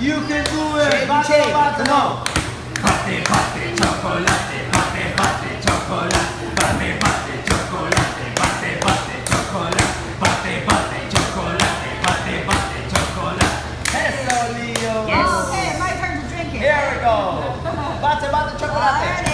You can do it. Shady Batte, no. Bate bate, on. Batte, batte, chocolate, Bate bate, chocolate, Bate bate, chocolate, Bate bate, chocolate, Bate bate, chocolate, Bate bate, chocolate. Eso, Leo. Yes. Oh, okay, my turn to drink it. Here we go. Bate bate, chocolate.